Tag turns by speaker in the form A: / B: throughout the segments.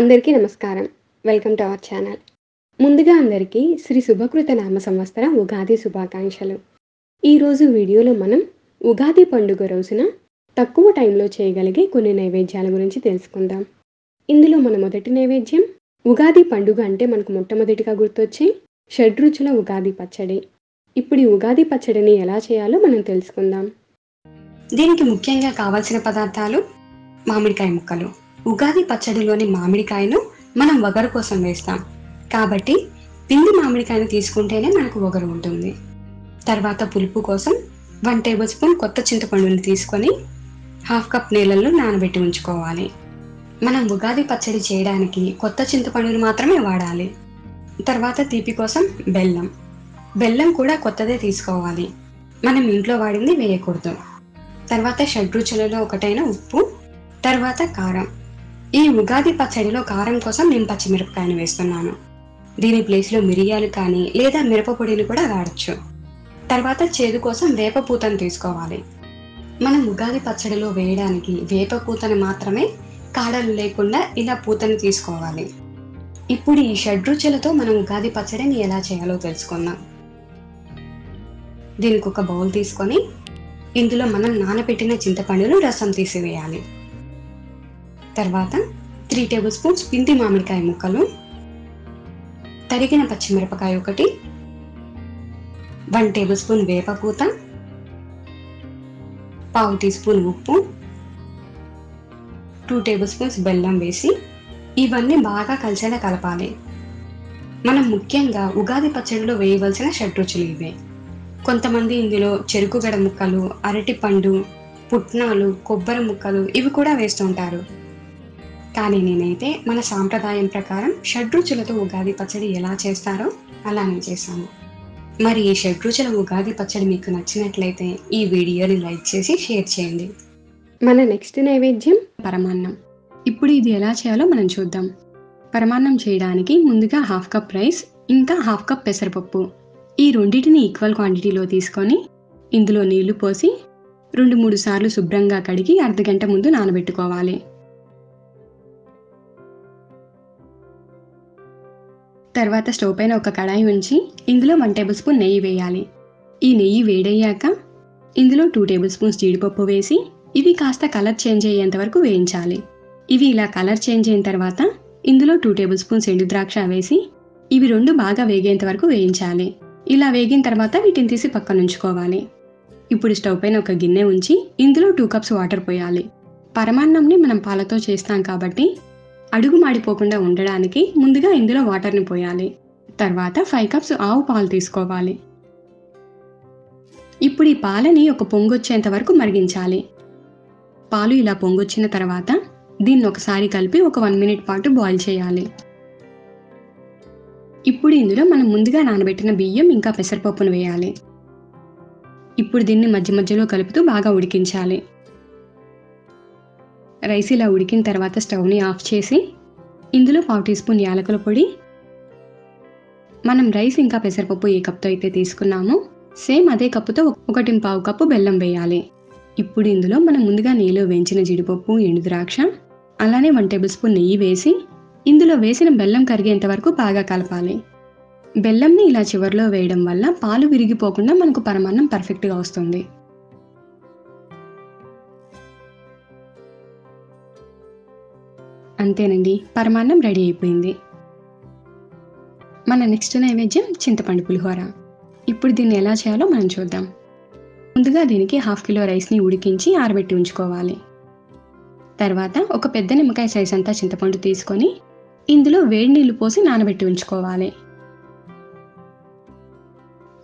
A: అందరికీ నమస్కారం. Welcome to our channel. ముందుగా అందరికీ శ్రీ శుభకృత నామ సంవత్సర ఉగాది శుభాకాంక్షలు. ఈరోజు వీడియోలో మనం ఉగాది పండుగ రోజున తక్కువ టైంలో చేయగలిగే కొన్ని నైవేద్యాల గురించి తెలుసుకుందాం. ఇందులో మన మొదటి నైవేద్యం ఉగాది పండుగ అంటే మనకు మొట్టమొదటిగా గుర్తొచ్చే షడ్రుచుల ఉగాది పచ్చడి. ఇప్పుడు ఈ ఉగాది పచ్చడిని ఎలా చేయాలో మనం తెలుసుకుందాం.
B: దీనికి ముఖ్యంగా కావాల్సిన పదార్థాలు మామిడికాయ ముక్కలు ఉగాది పచ్చడిలోని మామిడికాయను మనం వగరు కోసం వేస్తాం. కాబట్టి పిండి మామిడికాయను తీసుకుంటేనే మనకు వగరు ఉంటుంది. తర్వాత పులుపు కోసం వన్ టేబుల్ స్పూన్ కొత్త చింతపండుని తీసుకొని హాఫ్ కప్ నీళ్ళల్లో నానబెట్టి ఉంచుకోవాలి. మనం ఉగాది పచ్చడి చేయడానికి కొత్త చింతపండుని మాత్రమే వాడాలి. తర్వాత తీపి కోసం బెల్లం. బెల్లం కూడా కొత్తదే తీసుకోవాలి. మనం ఇంట్లో వాడింది వేయకూడదు. తర్వాత షడ్రుచులలో ఒకటైన ఉప్పు తర్వాత కారం. ఈ ఉగాది పచ్చడిలో కారం కోసం నేను పచ్చిమిరపకాయను వేస్తున్నాను. దీని ప్లేస్లో మిరియాలు కానీ లేదా మిరప పొడిని కూడా వాడచ్చు. తర్వాత చేదు కోసం వేపపూతను తీసుకోవాలి. మనం ఉగాది పచ్చడిలో వేయడానికి వేపపూతను మాత్రమే కాడలు లేకుండా ఇలా పూతను తీసుకోవాలి. ఇప్పుడు ఈ షడ్రుచులతో మనం ఉగాది పచ్చడిని ఎలా చేయాలో తెలుసుకుందాం. దీనికి ఒక బౌల్ తీసుకొని ఇందులో మనం నానబెట్టిన చింతపండును రసం తీసివేయాలి. తర్వాత త్రీ టేబుల్ స్పూన్స్ పిండి మామిడికాయ ముక్కలు తరిగిన పచ్చిమిరపకాయ ఒకటి వన్ టేబుల్ స్పూన్ వేపపూత పావు టీ స్పూన్ ఉప్పు టూ టేబుల్ స్పూన్స్ బెల్లం వేసి ఇవన్నీ బాగా కలిసేలా కలపాలి. మనం ముఖ్యంగా ఉగాది పచ్చడిలో వేయవలసిన షడ్రుచులు ఇవే. కొంతమంది ఇందులో చెరుకు గడ ముక్కలు అరటి పండు పుట్నాలు కొబ్బరి ముక్కలు ఇవి కూడా వేస్తుంటారు కానీ నేనైతే మన సాంప్రదాయం ప్రకారం షడ్రుచులతో ఉగాది పచ్చడి ఎలా చేస్తారో అలానే చేశాను. మరి ఈ షడ్రుచుల ఉగాది పచ్చడి మీకు నచ్చినట్లయితే ఈ వీడియోని లైక్ చేసి షేర్ చేయండి.
A: మన నెక్స్ట్ నైవేద్యం
B: పరమాన్నం. ఇప్పుడు ఇది ఎలా చేయాలో మనం చూద్దాం. పరమాన్నం చేయడానికి ముందుగా హాఫ్ కప్ రైస్ ఇంకా హాఫ్ కప్ పెసరపప్పు. ఈ రెండింటిని ఈక్వల్ క్వాంటిటీలో తీసుకొని ఇందులో నీళ్ళు పోసి రెండు మూడు సార్లు శుభ్రంగా కడిగి అర్ధగంట ముందు నానబెట్టుకోవాలి. తర్వాత స్టవ్ పైన ఒక కడాయి ఉంచి ఇందులో వన్ టేబుల్ స్పూన్ నెయ్యి వేయాలి. ఈ నెయ్యి వేడయ్యాక ఇందులో టూ టేబుల్ స్పూన్స్ జీడిపప్పు వేసి ఇవి కాస్త కలర్ చేంజ్ అయ్యేంత వరకు వేయించాలి. ఇవి ఇలా కలర్ చేంజ్ అయిన తర్వాత ఇందులో టూ టేబుల్ స్పూన్స్ ఎండు ద్రాక్ష వేసి ఇవి రెండు బాగా వేగేంత వరకు వేయించాలి. ఇలా వేగిన తర్వాత వీటిని తీసి పక్కన ఉంచుకోవాలి. ఇప్పుడు స్టవ్ పైన ఒక గిన్నె ఉంచి ఇందులో టూ కప్స్ వాటర్ పోయాలి. పరమాన్నంని మనం పాలతో చేస్తాం కాబట్టి అడుగు మాడిపోకుండా ఉండడానికి ముందుగా ఇందులో వాటర్ని పోయాలి. తర్వాత ఫైవ్ కప్స్ ఆవు పాలు తీసుకోవాలి. ఇప్పుడు ఈ పాలని ఒక పొంగొచ్చేంత వరకు మరిగించాలి. పాలు ఇలా పొంగొచ్చిన తర్వాత దీన్ని ఒకసారి కలిపి ఒక వన్ మినిట్ పాటు బాయిల్ చేయాలి. ఇప్పుడు ఇందులో మనం ముందుగా నానబెట్టిన బియ్యం ఇంకా పెసరపప్పును వేయాలి. ఇప్పుడు దీన్ని మధ్య మధ్యలో కలుపుతూ బాగా ఉడికించాలి. రైస్ ఇలా ఉడికిన తర్వాత స్టవ్ని ఆఫ్ చేసి ఇందులో పావు టీ స్పూన్ యాలకుల పొడి. మనం రైస్ ఇంకా పెసరపప్పు ఏ కప్తో అయితే తీసుకున్నామో సేమ్ అదే కప్పుతో ఒకటి పావు కప్పు బెల్లం వేయాలి. ఇప్పుడు ఇందులో మనం ముందుగా నెయ్యిలో వేయించిన జీడిపప్పు ఎండు ద్రాక్ష అలానే వన్ టేబుల్ స్పూన్ నెయ్యి వేసి ఇందులో వేసిన బెల్లం కరిగేంత వరకు బాగా కలపాలి. బెల్లంని ఇలా చివరిలో వేయడం వల్ల పాలు విరిగిపోకుండా మనకు పరమాన్నం పర్ఫెక్ట్గా వస్తుంది. అంతేనండి. పరమాన్నం రెడీ అయిపోయింది. మన నెక్స్ట్ నైవేద్యం చింతపండు పులిహోర. ఇప్పుడు దీన్ని ఎలా చేయాలో మనం చూద్దాం. ముందుగా దీనికి హాఫ్ కిలో రైస్ని ఉడికించి ఆరబెట్టి ఉంచుకోవాలి. తర్వాత ఒక పెద్ద నిమ్మకాయ సైజ్ అంతా చింతపండు తీసుకొని ఇందులో వేడి నీళ్ళు పోసి నానబెట్టి ఉంచుకోవాలి.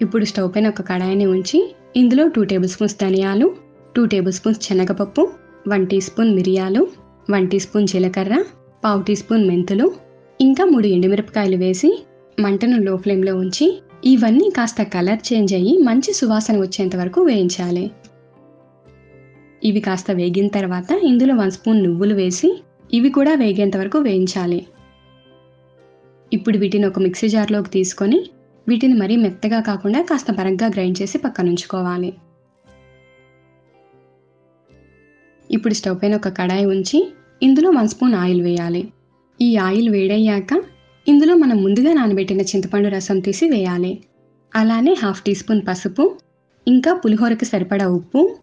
B: ఇప్పుడు స్టవ్ పైన ఒక కడాయిని ఉంచి ఇందులో టూ టేబుల్ స్పూన్స్ ధనియాలు టూ టేబుల్ స్పూన్స్ శనగపప్పు వన్ టీ స్పూన్ మిరియాలు వన్ టీ స్పూన్ జీలకర్ర పావు టీ స్పూన్ మెంతులు ఇంకా మూడు ఎండుమిరపకాయలు వేసి మంటను లో ఫ్లేమ్లో ఉంచి ఇవన్నీ కాస్త కలర్ చేంజ్ అయ్యి మంచి సువాసన వచ్చేంత వరకు వేయించాలి. ఇవి కాస్త వేగిన తర్వాత ఇందులో వన్ స్పూన్ నువ్వులు వేసి ఇవి కూడా వేగేంత వరకు వేయించాలి. ఇప్పుడు వీటిని ఒక మిక్సీ జార్లోకి తీసుకొని వీటిని మరీ మెత్తగా కాకుండా కాస్త బరగ్గా గ్రైండ్ చేసి పక్కన ఇప్పుడు స్టవ్ పైన ఒక కడాయి ఉంచి ఇందులో వన్ స్పూన్ ఆయిల్ వేయాలి. ఈ ఆయిల్ వేడయ్యాక ఇందులో మనం ముందుగా నానబెట్టిన చింతపండు రసం తీసి వేయాలి. అలానే హాఫ్ టీ స్పూన్ పసుపు ఇంకా పులిహోరకు సరిపడా ఉప్పు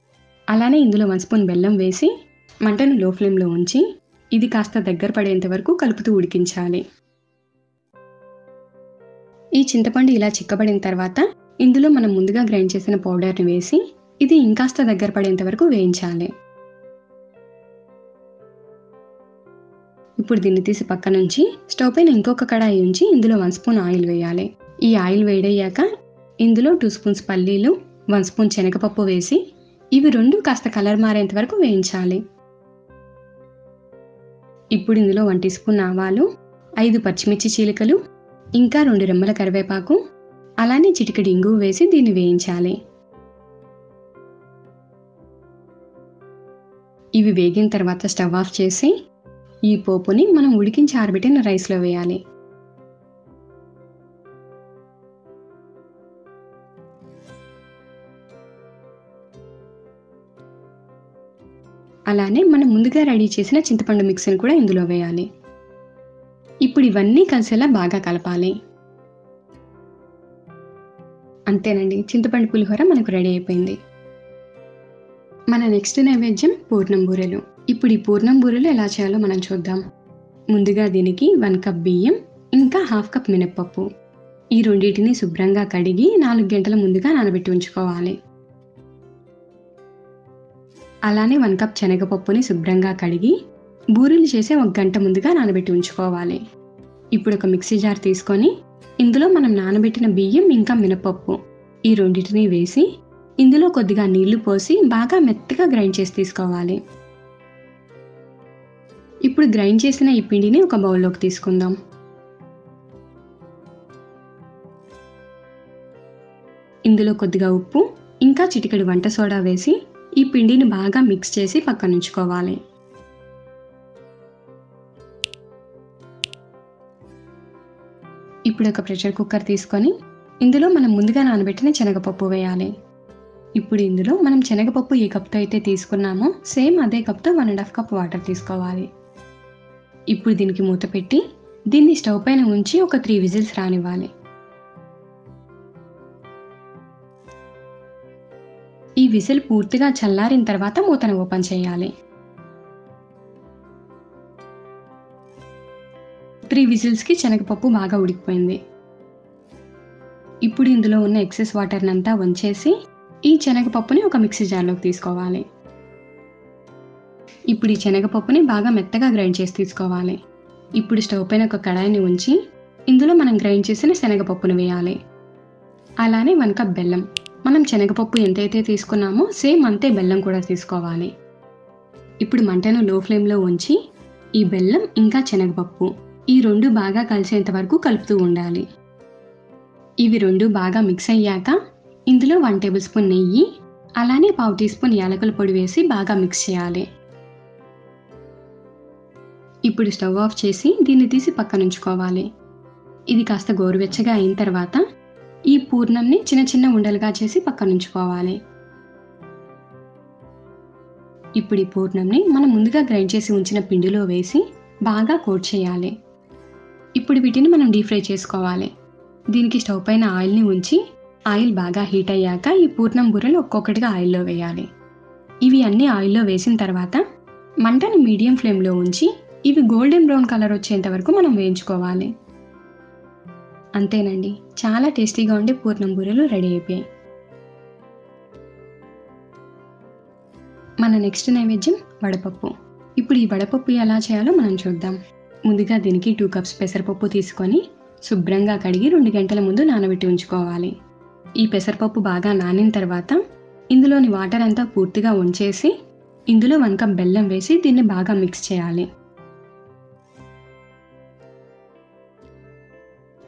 B: అలానే ఇందులో వన్ స్పూన్ బెల్లం వేసి మంటను లో ఫ్లేమ్లో ఉంచి ఇది కాస్త దగ్గర పడేంత వరకు కలుపుతూ ఉడికించాలి. ఈ చింతపండు ఇలా చిక్కబడిన తర్వాత ఇందులో మనం ముందుగా గ్రైండ్ చేసిన పౌడర్ని వేసి ఇది ఇంకాస్త దగ్గర పడేంత వరకు వేయించాలి. ఇప్పుడు దీన్ని తీసి పక్క నుంచి స్టవ్ పైన ఇంకొక కడాయి ఉంచి ఇందులో వన్ స్పూన్ ఆయిల్ వేయాలి. ఈ ఆయిల్ వేడయ్యాక ఇందులో టూ స్పూన్స్ పల్లీలు వన్ స్పూన్ శనగపప్పు వేసి ఇవి రెండు కాస్త కలర్ మారేంత వరకు వేయించాలి. ఇప్పుడు ఇందులో వన్ టీ స్పూన్ ఆవాలు ఐదు పచ్చిమిర్చి చీలికలు ఇంకా రెండు రెమ్మల కరివేపాకు అలానే చిటికెడు ఇంగు వేసి దీన్ని వేయించాలి. ఇవి వేగిన తర్వాత స్టవ్ ఆఫ్ చేసి ఈ పోపుని మనం ఉడికించి ఆరబెట్టిన రైస్లో వేయాలి. అలానే మనం ముందుగా రెడీ చేసిన చింతపండు మిక్స్ని కూడా ఇందులో వేయాలి. ఇప్పుడు ఇవన్నీ కలిసేలా బాగా కలపాలి. అంతేనండి చింతపండు పులిహోర మనకు రెడీ అయిపోయింది. మన నెక్స్ట్ నైవేద్యం పూర్ణం బూరెలు. ఇప్పుడు ఈ పూర్ణం బూరెలు ఎలా చేయాలో మనం చూద్దాం. ముందుగా దీనికి వన్ కప్ బియ్యం ఇంకా హాఫ్ కప్ మినప్పప్పు. ఈ రెండింటిని శుభ్రంగా కడిగి నాలుగు గంటల ముందుగా నానబెట్టి ఉంచుకోవాలి. అలానే వన్ కప్ శనగపప్పుని శుభ్రంగా కడిగి బూరెలు చేసే ఒక గంట ముందుగా నానబెట్టి ఉంచుకోవాలి. ఇప్పుడు ఒక మిక్సీ జార్ తీసుకొని ఇందులో మనం నానబెట్టిన బియ్యం ఇంకా మినపప్పు ఈ రెండింటిని వేసి ఇందులో కొద్దిగా నీళ్ళు పోసి బాగా మెత్తగా గ్రైండ్ చేసి తీసుకోవాలి. ఇప్పుడు గ్రైండ్ చేసిన ఈ పిండిని ఒక బౌల్లోకి తీసుకుందాం. ఇందులో కొద్దిగా ఉప్పు ఇంకా చిటికెడు వంట సోడా వేసి ఈ పిండిని బాగా మిక్స్ చేసి పక్కన ఉంచుకోవాలి. ఇప్పుడు ఒక ప్రెషర్ కుక్కర్ తీసుకొని ఇందులో మనం ముందుగా నానబెట్టిన శనగపప్పు వేయాలి. ఇప్పుడు ఇందులో మనం శనగపప్పు ఏ కప్తో అయితే తీసుకున్నామో సేమ్ అదే కప్తో one and half cup water తీసుకోవాలి. ఇప్పుడు దీనికి మూత పెట్టి దీన్ని స్టవ్ పైన ఉంచి ఒక త్రీ విజిల్స్ రానివ్వాలి. ఈ విజిల్ పూర్తిగా చల్లారిన తర్వాత మూతను ఓపెన్ చేయాలి. త్రీ విజిల్స్కి శనగపప్పు బాగా ఉడికిపోయింది. ఇప్పుడు ఇందులో ఉన్న ఎక్సెస్ వాటర్ని అంతా వంచేసి ఈ శనగపప్పుని ఒక మిక్సీ జార్లోకి తీసుకోవాలి. ఇప్పుడు ఈ శనగపప్పుని బాగా మెత్తగా గ్రైండ్ చేసి తీసుకోవాలి. ఇప్పుడు స్టవ్ పైన ఒక కడాయిని ఉంచి ఇందులో మనం గ్రైండ్ చేసిన శనగపప్పును వేయాలి. అలానే వన్ కప్ బెల్లం. మనం శనగపప్పు ఎంతైతే తీసుకున్నామో సేమ్ అంతే బెల్లం కూడా తీసుకోవాలి. ఇప్పుడు మంటను లో ఫ్లేమ్లో ఉంచి ఈ బెల్లం ఇంకా శనగపప్పు ఈ రెండు బాగా కలిసేంత వరకు కలుపుతూ ఉండాలి. ఇవి రెండు బాగా మిక్స్ అయ్యాక ఇందులో వన్ టేబుల్ స్పూన్ నెయ్యి అలానే పావు టీ స్పూన్ యాలకుల పొడి వేసి బాగా మిక్స్ చేయాలి. ఇప్పుడు స్టవ్ ఆఫ్ చేసి దీన్ని తీసి పక్కన ఉంచుకోవాలి. ఇది కాస్త గోరువెచ్చగా అయిన తర్వాత ఈ పూర్ణంని చిన్న చిన్న ఉండలుగా చేసి పక్కన ఉంచుకోవాలి. ఇప్పుడు ఈ పూర్ణంని మనం ముందుగా గ్రైండ్ చేసి ఉంచిన పిండిలో వేసి బాగా కోట్ చేయాలి. ఇప్పుడు వీటిని మనం డీప్ ఫ్రై చేసుకోవాలి. దీనికి స్టవ్ పైన ఆయిల్ని ఉంచి ఆయిల్ బాగా హీట్ అయ్యాక ఈ పూర్ణం బూరెలు ఒక్కొక్కటిగా ఆయిల్లో వేయాలి. ఇవి అన్ని ఆయిల్లో వేసిన తర్వాత మంటను మీడియం ఫ్లేమ్లో ఉంచి ఇవి గోల్డెన్ బ్రౌన్ కలర్ వచ్చేంత వరకు మనం వేయించుకోవాలి. అంతేనండి. చాలా టేస్టీగా ఉండే పూర్ణం బూరెలు రెడీ అయిపోయాయి. మన నెక్స్ట్ నైవేద్యం వడపప్పు. ఇప్పుడు ఈ వడపప్పు ఎలా చేయాలో మనం చూద్దాం. ముందుగా దీనికి టూ కప్స్ పెసరపప్పు తీసుకొని శుభ్రంగా కడిగి రెండు గంటల ముందు నానబెట్టి ఉంచుకోవాలి. ఈ పెసరపప్పు బాగా నానిన తర్వాత ఇందులోని వాటర్ అంతా పూర్తిగా ఉంచేసి ఇందులో వన్ కప్ బెల్లం వేసి దీన్ని బాగా మిక్స్ చేయాలి.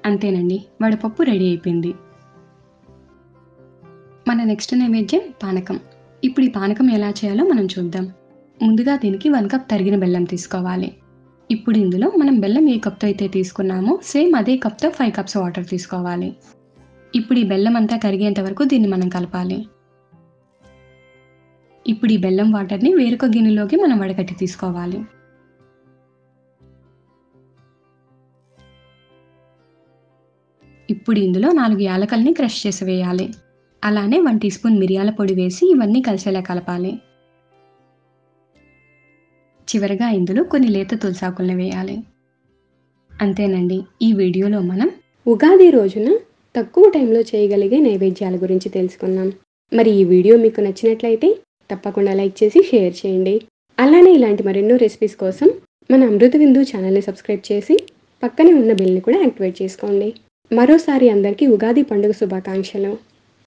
B: అంతేనండి. వడపప్పు రెడీ అయిపోయింది. మన నెక్స్ట్ నైవేద్యం పానకం. ఇప్పుడు ఈ పానకం ఎలా చేయాలో మనం చూద్దాం. ముందుగా దీనికి వన్ కప్ తరిగిన బెల్లం తీసుకోవాలి. ఇప్పుడు ఇందులో మనం బెల్లం ఏ కప్తో అయితే తీసుకున్నామో సేమ్ అదే కప్తో ఫైవ్ కప్స్ వాటర్ తీసుకోవాలి. ఇప్పుడు ఈ బెల్లం అంతా కరిగేంత వరకు దీన్ని మనం కలపాలి. ఇప్పుడు ఈ బెల్లం వాటర్ని వేరొక గిన్నెలోకి మనం వడగట్టి తీసుకోవాలి.
C: ఇప్పుడు ఇందులో నాలుగు యాలకల్ని క్రష్ చేసి వేయాలి. అలానే వన్ టీ స్పూన్ మిరియాల పొడి వేసి ఇవన్నీ కలిసేలా కలపాలి. చివరగా ఇందులో కొన్ని లేత తులసాకుల్ని వేయాలి. అంతేనండి ఈ వీడియోలో మనం
A: ఉగాది రోజున తక్కువ టైంలో చేయగలిగే నైవేద్యాల గురించి తెలుసుకున్నాం మరి ఈ వీడియో మీకు నచ్చినట్లయితే తప్పకుండా లైక్ చేసి షేర్ చేయండి. అలానే ఇలాంటి మరెన్నో రెసిపీస్ కోసం మన అమృత బిందు ఛానల్ని సబ్స్క్రైబ్ చేసి పక్కనే ఉన్న బిల్ని కూడా యాక్టివేట్ చేసుకోండి. మరోసారి అందరికీ ఉగాది పండుగ శుభాకాంక్షలు.